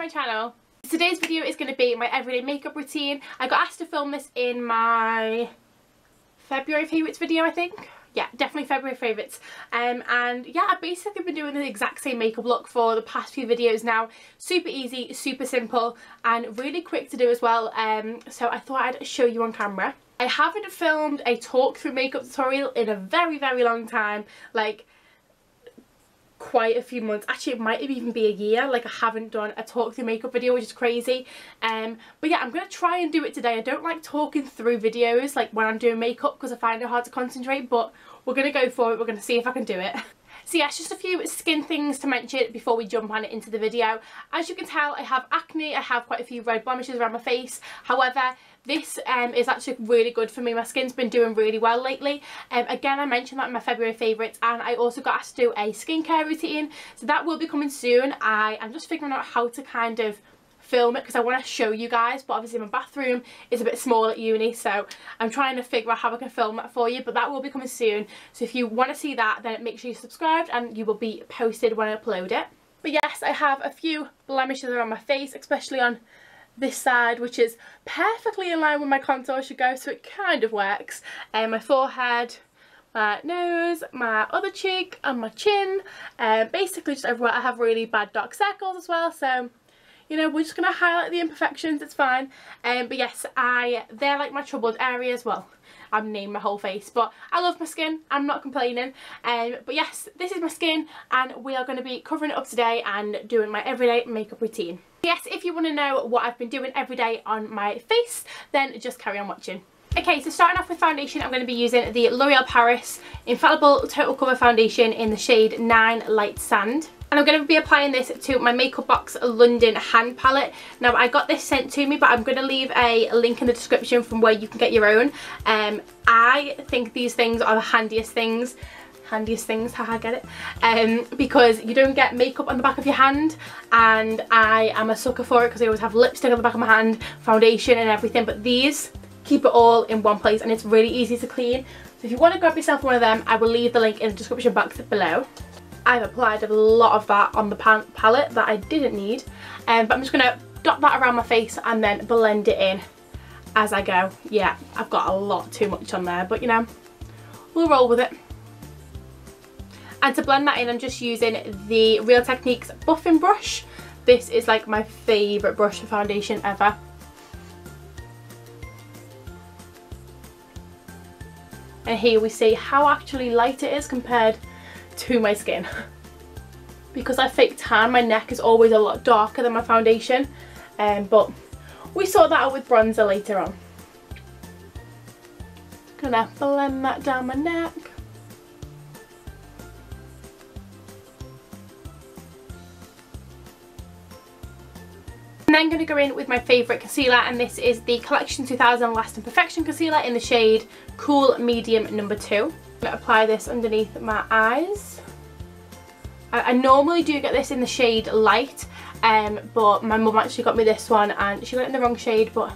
my channel. Today's video is going to be my everyday makeup routine. I got asked to film this in my February favourites video I think. Yeah definitely February favourites um, and yeah I've basically been doing the exact same makeup look for the past few videos now. Super easy super simple and really quick to do as well. Um, so I thought I'd show you on camera. I haven't filmed a talk through makeup tutorial in a very very long time. Like quite a few months. Actually it might even be a year. Like I haven't done a talk through makeup video which is crazy. Um but yeah I'm gonna try and do it today. I don't like talking through videos like when I'm doing makeup because I find it hard to concentrate but we're gonna go for it. We're gonna see if I can do it. So yeah, it's just a few skin things to mention before we jump on it into the video. As you can tell, I have acne, I have quite a few red blemishes around my face. However, this um, is actually really good for me. My skin's been doing really well lately. Um, again, I mentioned that in my February favourites and I also got asked to do a skincare routine. So that will be coming soon. I am just figuring out how to kind of film it because I want to show you guys but obviously my bathroom is a bit small at uni so I'm trying to figure out how I can film that for you but that will be coming soon so if you want to see that then make sure you're subscribed and you will be posted when I upload it. But yes I have a few blemishes around my face especially on this side which is perfectly in line with my contour should go so it kind of works. And my forehead my nose, my other cheek and my chin. And um, basically just everywhere. I have really bad dark circles as well so you know we're just going to highlight the imperfections it's fine. Um, but yes I they're like my troubled areas well I'm naming my whole face but I love my skin I'm not complaining. Um, but yes this is my skin and we are going to be covering it up today and doing my everyday makeup routine. Yes if you want to know what I've been doing every day on my face then just carry on watching Okay, so starting off with foundation, I'm going to be using the L'Oreal Paris Infallible Total Cover Foundation in the shade 9 Light Sand and I'm going to be applying this to my Makeup Box London hand palette. Now I got this sent to me but I'm going to leave a link in the description from where you can get your own. Um, I think these things are the handiest things handiest things, I get it, um, because you don't get makeup on the back of your hand and I am a sucker for it because I always have lipstick on the back of my hand, foundation and everything, but these keep it all in one place and it's really easy to clean. So if you want to grab yourself one of them, I will leave the link in the description box below. I've applied a lot of that on the palette that I didn't need um, but I'm just going to dot that around my face and then blend it in as I go. Yeah, I've got a lot too much on there but you know, we'll roll with it. And to blend that in I'm just using the Real Techniques buffing brush. This is like my favourite brush for foundation ever. And here we see how actually light it is compared to my skin. because I fake tan, my neck is always a lot darker than my foundation. Um, but we sort that out with bronzer later on. Gonna blend that down my neck. I'm then going to go in with my favourite concealer and this is the Collection 2000 Lasting Perfection Concealer in the shade Cool Medium number 2 I'm going to apply this underneath my eyes. I, I, normally do get this in the shade light, um, but my mum actually got me this one and she got it in the wrong shade, but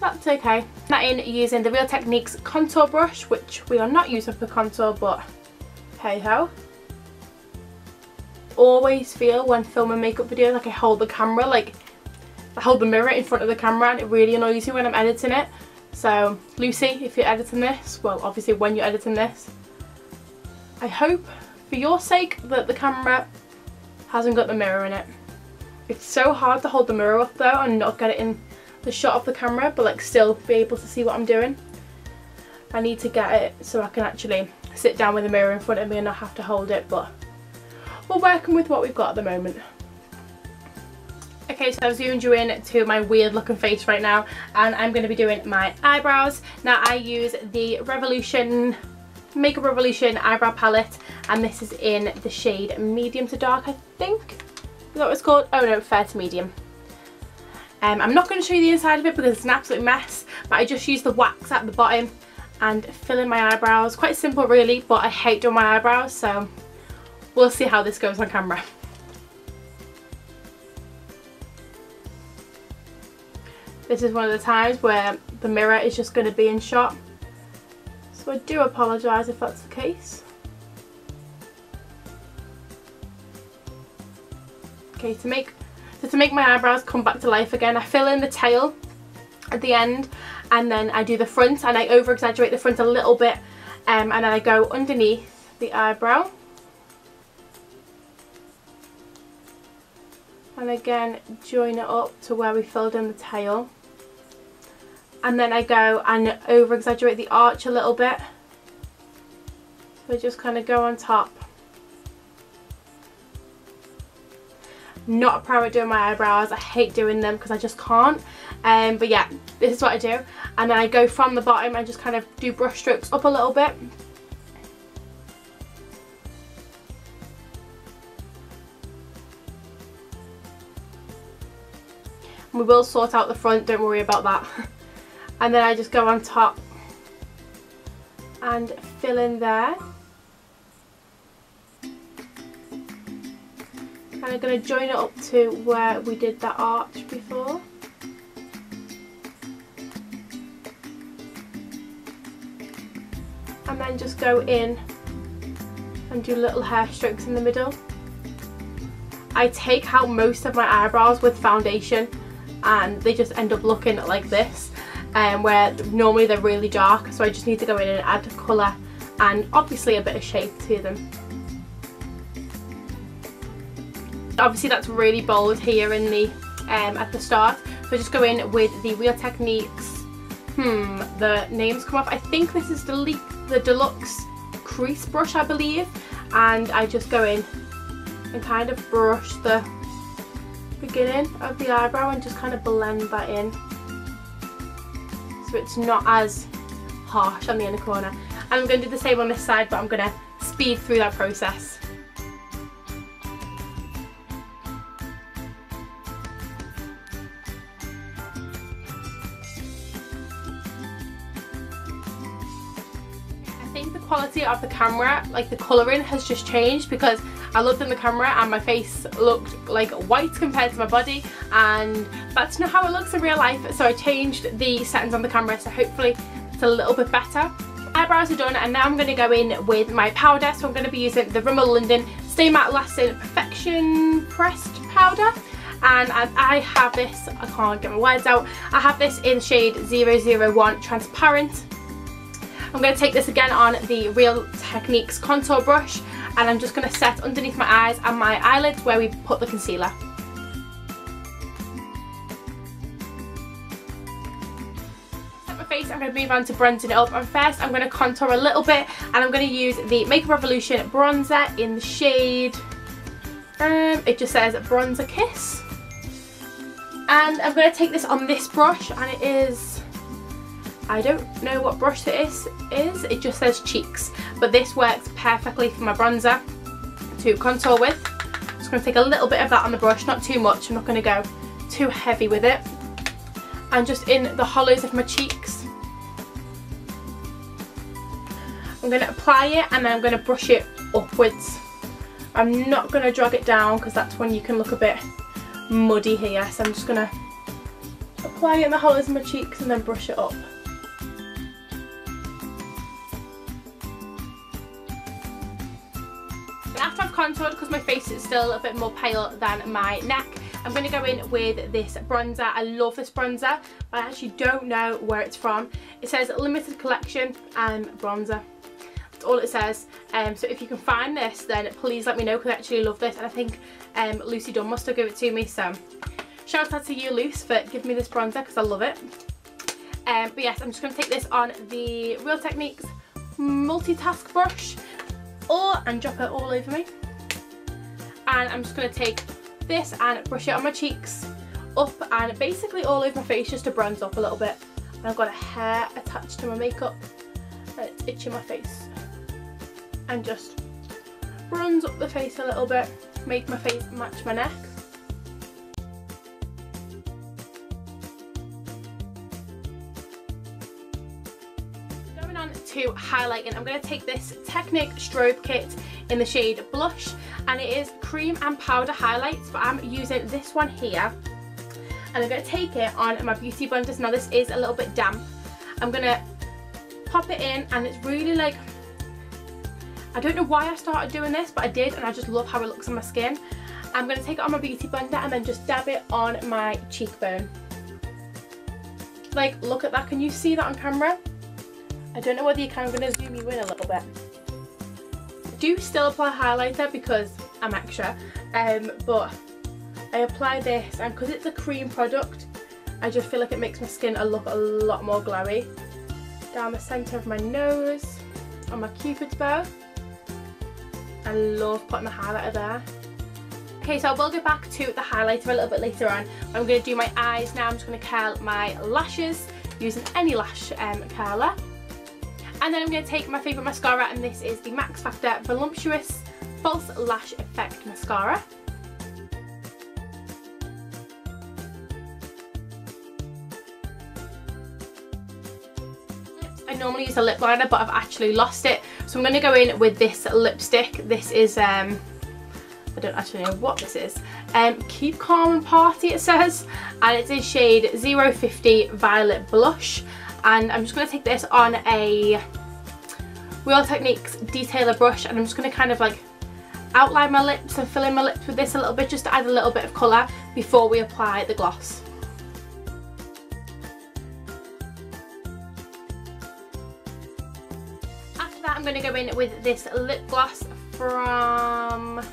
that's okay. That in using the Real Techniques contour brush, which we are not using for contour, but hey ho. Always feel when filming makeup videos like I hold the camera, like I hold the mirror in front of the camera and it really annoys me when I'm editing it. So Lucy, if you're editing this, well obviously when you're editing this, I hope for your sake that the camera hasn't got the mirror in it. It's so hard to hold the mirror up though and not get it in the shot of the camera but like still be able to see what I'm doing. I need to get it so I can actually sit down with the mirror in front of me and not have to hold it but we're working with what we've got at the moment. Okay, so I've zoomed you in to my weird looking face right now and I'm going to be doing my eyebrows. Now I use the Revolution, Makeup Revolution eyebrow palette and this is in the shade medium to dark I think. Is that what it's called? Oh no, fair to medium. Um, I'm not going to show you the inside of it because it's an absolute mess but I just use the wax at the bottom and fill in my eyebrows. Quite simple really but I hate doing my eyebrows so we'll see how this goes on camera. This is one of the times where the mirror is just going to be in shot. So I do apologise if that's the case. Okay, to make So to make my eyebrows come back to life again, I fill in the tail at the end and then I do the front and I over exaggerate the front a little bit um, and then I go underneath the eyebrow and again join it up to where we filled in the tail and then I go and over exaggerate the arch a little bit. So just kind of go on top. Not a pro at doing my eyebrows. I hate doing them because I just can't. Um, but yeah this is what I do. And then I go from the bottom and just kind of do brush strokes up a little bit. We will sort out the front don't worry about that and then I just go on top and fill in there. And I'm going to join it up to where we did that arch before. And then just go in and do little hair strokes in the middle. I take out most of my eyebrows with foundation and they just end up looking like this um, where normally they're really dark so I just need to go in and add colour and obviously a bit of shape to them. Obviously that's really bold here in the um, at the start. So just go in with the Real Techniques. Hmm the names come off. I think this is the, the Deluxe crease brush I believe. And I just go in and kind of brush the beginning of the eyebrow and just kind of blend that in it's not as harsh on the inner corner. And I'm going to do the same on this side but I'm going to speed through that process. I think the quality of the camera, like the colouring has just changed because I looked in the camera and my face looked like white compared to my body and that's not how it looks in real life. So I changed the settings on the camera so hopefully it's a little bit better. Eyebrows are done and now I'm going to go in with my powder. So I'm going to be using the Rimmel London Stay Matte Lasting Perfection Pressed Powder. And I have this, I can't get my words out, I have this in shade 001 Transparent. I'm going to take this again on the Real Techniques contour brush and I'm just going to set underneath my eyes and my eyelids where we put the concealer. My face, I'm going to move on to bronzing it up and first I'm going to contour a little bit and I'm going to use the Makeup Revolution bronzer in the shade, um, it just says Bronzer Kiss and I'm going to take this on this brush and it is I don't know what brush it is, is, it just says cheeks, but this works perfectly for my bronzer to contour with. I'm just going to take a little bit of that on the brush, not too much, I'm not going to go too heavy with it. And just in the hollows of my cheeks. I'm going to apply it and then I'm going to brush it upwards. I'm not going to drag it down because that's when you can look a bit muddy here, so I'm just going to apply it in the hollows of my cheeks and then brush it up. Contoured because my face is still a bit more pale than my neck. I'm going to go in with this bronzer. I love this bronzer, but I actually don't know where it's from. It says limited collection and bronzer. That's all it says. Um, so if you can find this, then please let me know because I actually love this. And I think um, Lucy Dunn must have given it to me. So shout out to you, Luce, for giving me this bronzer because I love it. Um, but yes, I'm just going to take this on the Real Techniques multitask brush or and drop it all over me and I'm just going to take this and brush it on my cheeks up and basically all over my face just to bronze up a little bit. And I've got a hair attached to my makeup and it's itching my face and just bronze up the face a little bit make my face match my neck. Going on to highlighting I'm going to take this Technic strobe kit in the shade blush and it is cream and powder highlights but I'm using this one here and I'm going to take it on my beauty blenders now this is a little bit damp I'm going to pop it in and it's really like I don't know why I started doing this but I did and I just love how it looks on my skin I'm going to take it on my beauty blender and then just dab it on my cheekbone. Like, look at that. Can you see that on camera? I don't know whether you can. I'm going to zoom you in a little bit. Do still apply highlighter because I'm extra, um, but I apply this and because it's a cream product, I just feel like it makes my skin look a lot more glowy. Down the centre of my nose, on my cupid's bow. I love putting the highlighter there. Okay, so I will go back to the highlighter a little bit later on. I'm going to do my eyes now. I'm just going to curl my lashes using any lash um, curler. And then I'm going to take my favourite mascara and this is the Max Factor Voluptuous False Lash Effect Mascara. I normally use a lip liner but I've actually lost it so I'm going to go in with this lipstick. This is, um, I don't actually know what this is. Um, Keep Calm and Party it says and it's in shade 050 Violet Blush and I'm just going to take this on a Real Techniques detailer brush and I'm just going to kind of like outline my lips and fill in my lips with this a little bit just to add a little bit of colour before we apply the gloss. After that I'm going to go in with this lip gloss from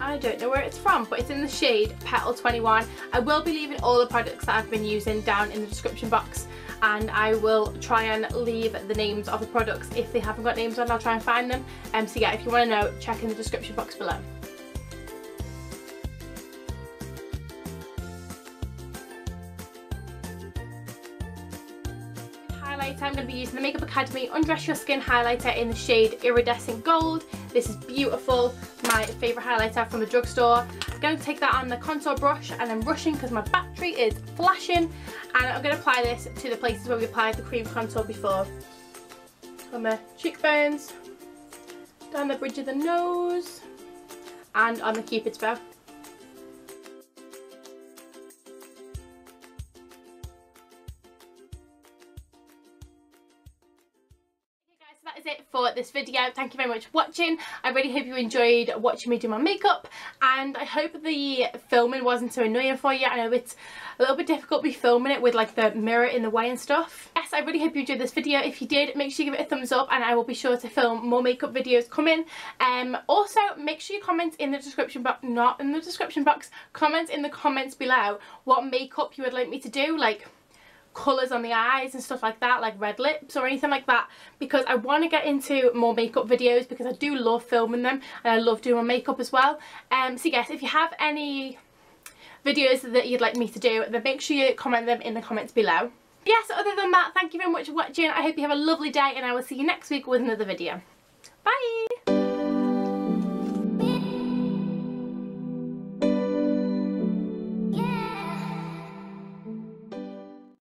I don't know where it's from but it's in the shade Petal 21. I will be leaving all the products that I've been using down in the description box and I will try and leave the names of the products if they haven't got names on I'll try and find them um, so yeah if you want to know check in the description box below. highlighter, I'm going to be using the Makeup Academy Undress Your Skin highlighter in the shade Iridescent Gold. This is beautiful, my favourite highlighter from the drugstore. I'm going to take that on the contour brush and I'm rushing because my battery is flashing and I'm going to apply this to the places where we applied the cream contour before. On the cheekbones, down the bridge of the nose and on the cupid's bow. This video. Thank you very much for watching. I really hope you enjoyed watching me do my makeup and I hope the filming wasn't so annoying for you. I know it's a little bit difficult to be filming it with like the mirror in the way and stuff. Yes, I really hope you enjoyed this video. If you did, make sure you give it a thumbs up and I will be sure to film more makeup videos coming. Um, also, make sure you comment in the description box, not in the description box, comment in the comments below what makeup you would like me to do. Like, colours on the eyes and stuff like that like red lips or anything like that because I want to get into more makeup videos because I do love filming them and I love doing my makeup as well. Um, so yes if you have any videos that you'd like me to do then make sure you comment them in the comments below. Yes other than that thank you very much for watching. I hope you have a lovely day and I will see you next week with another video. Bye